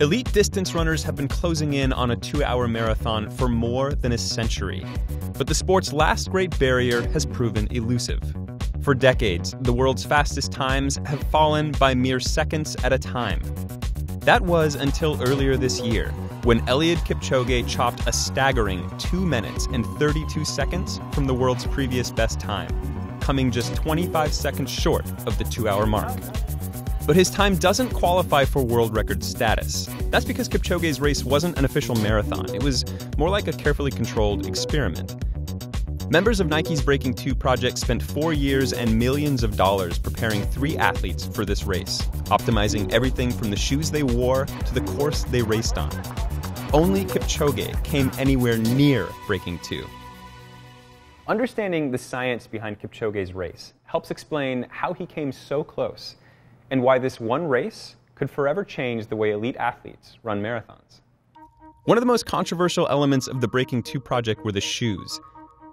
Elite distance runners have been closing in on a two hour marathon for more than a century. But the sport's last great barrier has proven elusive. For decades, the world's fastest times have fallen by mere seconds at a time. That was until earlier this year, when Eliud Kipchoge chopped a staggering 2 minutes and 32 seconds from the world's previous best time, coming just 25 seconds short of the two hour mark. But his time doesn't qualify for world record status. That's because Kipchoge's race wasn't an official marathon, it was more like a carefully controlled experiment. Members of Nike's Breaking 2 project spent four years and millions of dollars preparing three athletes for this race, optimizing everything from the shoes they wore to the course they raced on. Only Kipchoge came anywhere near Breaking 2. Understanding the science behind Kipchoge's race helps explain how he came so close and why this one race could forever change the way elite athletes run marathons. One of the most controversial elements of the Breaking 2 project were the shoes.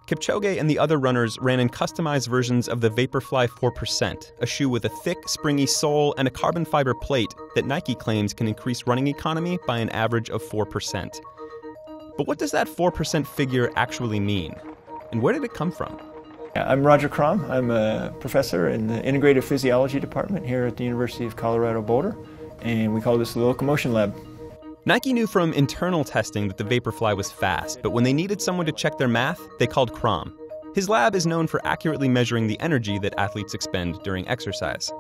Kipchoge and the other runners ran in customized versions of the Vaporfly 4%, a shoe with a thick, springy sole and a carbon fiber plate that Nike claims can increase running economy by an average of 4%. But what does that 4% figure actually mean? And where did it come from? I'm Rodger Kram. I'm a professor in the Integrative Physiology Department here at the University of Colorado Boulder, and we call this the Locomotion Lab. Nike knew from internal testing that the Vaporfly was fast, but when they needed someone to check their math, they called Kram. His lab is known for accurately measuring the energy that athletes expend during exercise.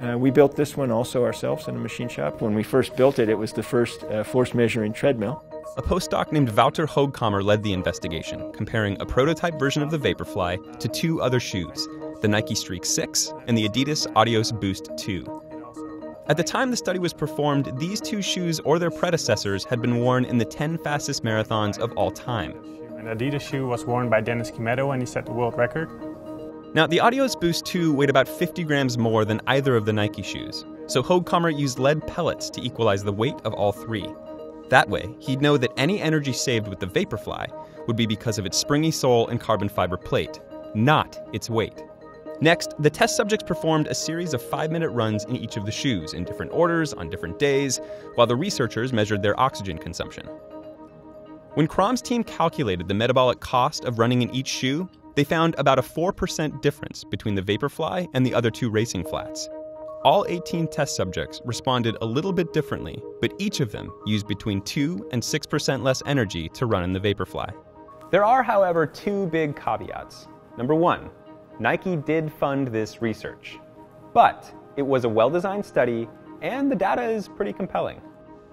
Uh, we built this one also ourselves in a machine shop. When we first built it, it was the first uh, force measuring treadmill. A postdoc named Wouter Hoogkamer led the investigation, comparing a prototype version of the Vaporfly to two other shoes, the Nike Streak 6 and the Adidas Adios Boost 2. At the time the study was performed, these two shoes or their predecessors had been worn in the 10 fastest marathons of all time. An Adidas shoe was worn by Dennis Kimetto and he set the world record. Now, the Adios Boost 2 weighed about 50 grams more than either of the Nike shoes, so Hoogkamer used lead pellets to equalize the weight of all three. That way, he'd know that any energy saved with the Vaporfly would be because of its springy sole and carbon fiber plate, not its weight. Next, the test subjects performed a series of five minute runs in each of the shoes in different orders on different days, while the researchers measured their oxygen consumption. When Kram's team calculated the metabolic cost of running in each shoe, they found about a 4% difference between the Vaporfly and the other two racing flats. All 18 test subjects responded a little bit differently, but each of them used between 2 and 6% less energy to run in the Vaporfly. There are, however, two big caveats. Number one, Nike did fund this research, but it was a well designed study and the data is pretty compelling.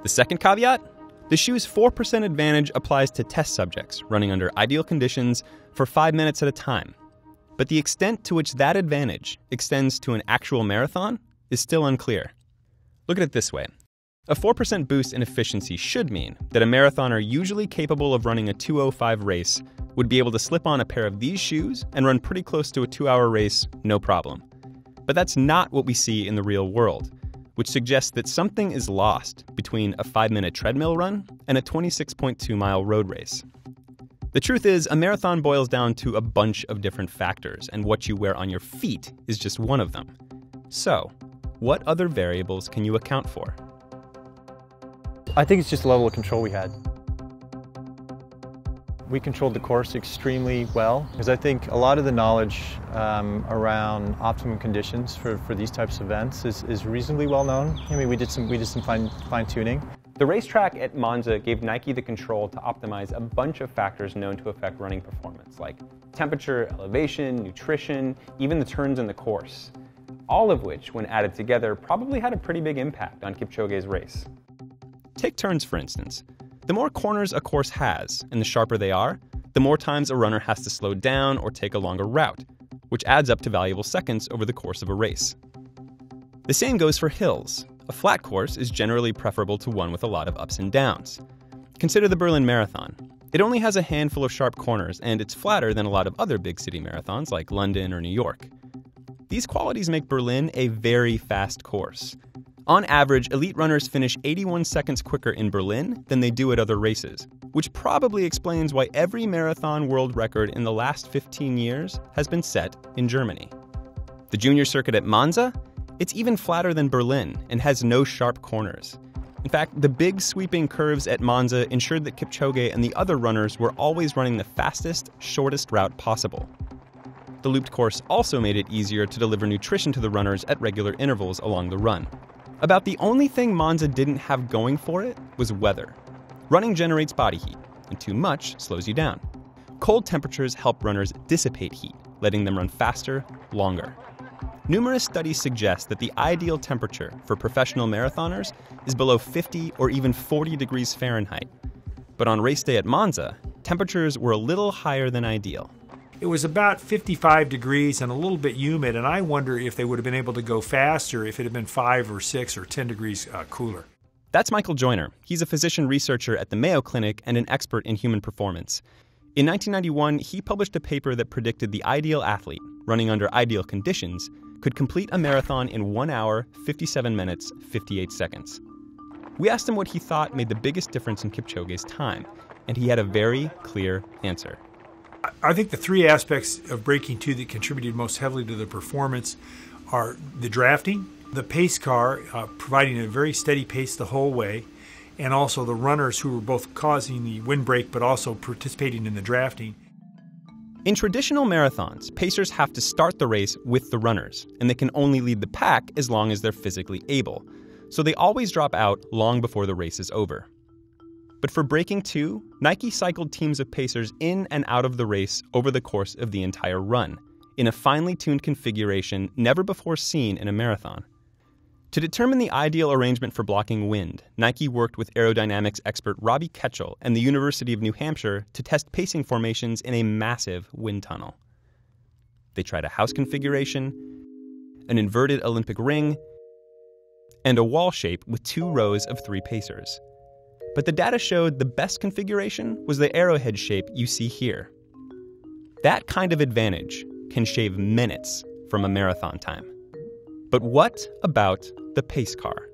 The second caveat the shoe's 4% advantage applies to test subjects running under ideal conditions for five minutes at a time. But the extent to which that advantage extends to an actual marathon is still unclear. Look at it this way a 4% boost in efficiency should mean that a marathoner usually capable of running a 205 race would be able to slip on a pair of these shoes and run pretty close to a two hour race, no problem. But that's not what we see in the real world, which suggests that something is lost between a 5 minute treadmill run and a 26.2 mile road race. The truth is, a marathon boils down to a bunch of different factors, and what you wear on your feet is just one of them. So, what other variables can you account for? I think it's just the level of control we had. We controlled the course extremely well because I think a lot of the knowledge um, around optimum conditions for, for these types of events is, is reasonably well known. I mean, we did some, we did some fine, fine tuning. The racetrack at Monza gave Nike the control to optimize a bunch of factors known to affect running performance, like temperature, elevation, nutrition, even the turns in the course all of which, when added together, probably had a pretty big impact on Kipchoge's race. Take turns, for instance. The more corners a course has, and the sharper they are, the more times a runner has to slow down or take a longer route, which adds up to valuable seconds over the course of a race. The same goes for hills. A flat course is generally preferable to one with a lot of ups and downs. Consider the Berlin Marathon. It only has a handful of sharp corners, and it's flatter than a lot of other big city marathons like London or New York. These qualities make Berlin a very fast course. On average, elite runners finish 81 seconds quicker in Berlin than they do at other races, which probably explains why every marathon world record in the last 15 years has been set in Germany. The junior circuit at Monza, it's even flatter than Berlin and has no sharp corners. In fact, the big sweeping curves at Monza ensured that Kipchoge and the other runners were always running the fastest, shortest route possible. The looped course also made it easier to deliver nutrition to the runners at regular intervals along the run. About the only thing Monza didn't have going for it was weather. Running generates body heat, and too much slows you down. Cold temperatures help runners dissipate heat, letting them run faster, longer. Numerous studies suggest that the ideal temperature for professional marathoners is below 50 or even 40 degrees Fahrenheit. But on race day at Monza, temperatures were a little higher than ideal. It was about 55 degrees and a little bit humid, and I wonder if they would have been able to go faster if it had been 5 or 6 or 10 degrees uh, cooler. That's Michael Joyner. He's a physician researcher at the Mayo Clinic and an expert in human performance. In 1991, he published a paper that predicted the ideal athlete, running under ideal conditions, could complete a marathon in 1 hour, 57 minutes, 58 seconds. We asked him what he thought made the biggest difference in Kipchoge's time, and he had a very clear answer. I think the three aspects of Breaking Two that contributed most heavily to the performance are the drafting, the pace car uh, providing a very steady pace the whole way, and also the runners who were both causing the windbreak but also participating in the drafting. In traditional marathons, pacers have to start the race with the runners, and they can only lead the pack as long as they're physically able. So they always drop out long before the race is over. But for Breaking Two, Nike cycled teams of pacers in and out of the race over the course of the entire run, in a finely tuned configuration never before seen in a marathon. To determine the ideal arrangement for blocking wind, Nike worked with aerodynamics expert Robbie Ketchell and the University of New Hampshire to test pacing formations in a massive wind tunnel. They tried a house configuration, an inverted Olympic ring, and a wall shape with two rows of three pacers. But the data showed the best configuration was the arrowhead shape you see here. That kind of advantage can shave minutes from a marathon time. But what about the pace car?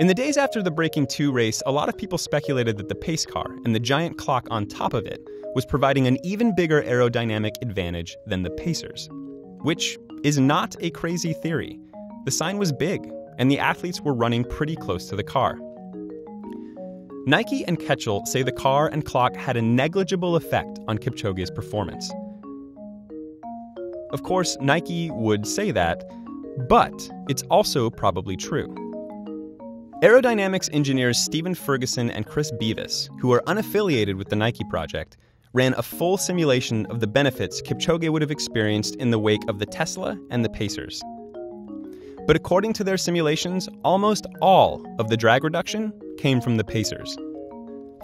In the days after the Breaking 2 race, a lot of people speculated that the pace car and the giant clock on top of it was providing an even bigger aerodynamic advantage than the pacers, which is not a crazy theory. The sign was big, and the athletes were running pretty close to the car. Nike and Ketchell say the car and clock had a negligible effect on Kipchoge's performance. Of course, Nike would say that, but it's also probably true. Aerodynamics engineers Stephen Ferguson and Chris Beavis, who are unaffiliated with the Nike project, ran a full simulation of the benefits Kipchoge would have experienced in the wake of the Tesla and the Pacers. But according to their simulations, almost all of the drag reduction came from the Pacers.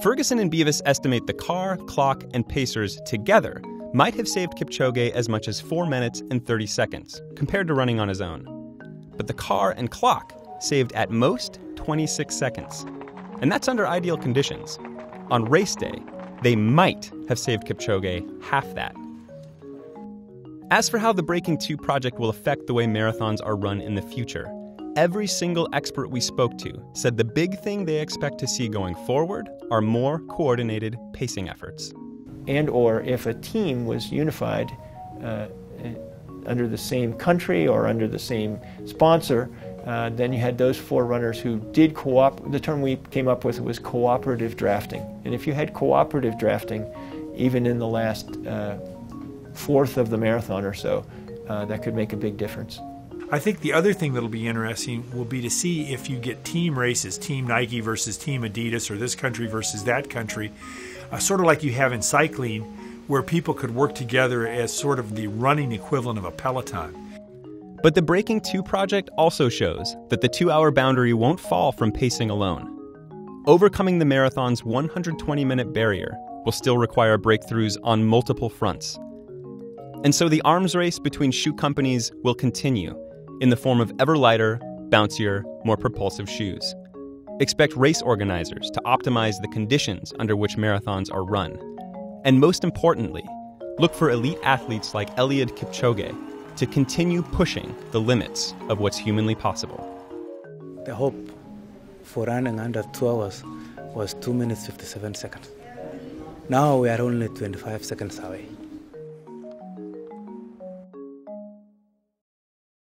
Ferguson and Beavis estimate the car, clock, and Pacers together might have saved Kipchoge as much as 4 minutes and 30 seconds, compared to running on his own. But the car and clock saved at most 26 seconds. And that's under ideal conditions. On race day, they might have saved Kipchoge half that. As for how the Breaking 2 project will affect the way marathons are run in the future, every single expert we spoke to said the big thing they expect to see going forward are more coordinated pacing efforts and or if a team was unified uh, under the same country or under the same sponsor, uh, then you had those four runners who did co-op. The term we came up with was cooperative drafting. And if you had cooperative drafting, even in the last uh, fourth of the marathon or so, uh, that could make a big difference. I think the other thing that'll be interesting will be to see if you get team races, Team Nike versus Team Adidas, or this country versus that country, uh, sort of like you have in cycling, where people could work together as sort of the running equivalent of a peloton. But the Breaking 2 project also shows that the two hour boundary won't fall from pacing alone. Overcoming the marathon's 120 minute barrier will still require breakthroughs on multiple fronts. And so the arms race between shoe companies will continue in the form of ever lighter, bouncier, more propulsive shoes. Expect race organizers to optimize the conditions under which marathons are run. And most importantly, look for elite athletes like Eliud Kipchoge to continue pushing the limits of what's humanly possible. The hope for running under two hours was 2 minutes 57 seconds. Now we are only 25 seconds away.